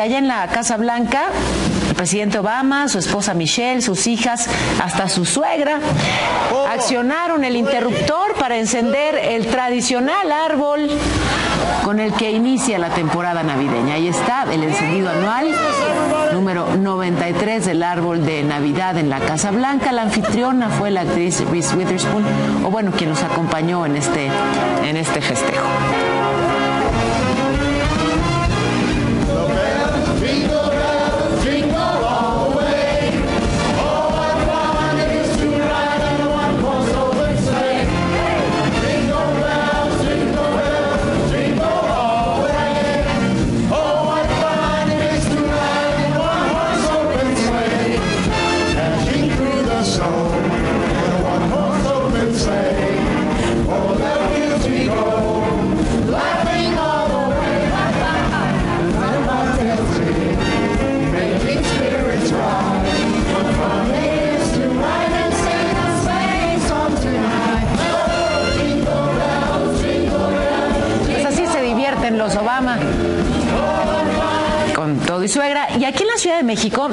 allá en la Casa Blanca, el presidente Obama, su esposa Michelle, sus hijas, hasta su suegra, accionaron el interruptor para encender el tradicional árbol con el que inicia la temporada navideña. Ahí está el encendido anual número 93 del árbol de Navidad en la Casa Blanca. La anfitriona fue la actriz Reese Witherspoon, o bueno, quien nos acompañó en este, en este festejo. Divierten los Obama con todo y suegra. Y aquí en la Ciudad de México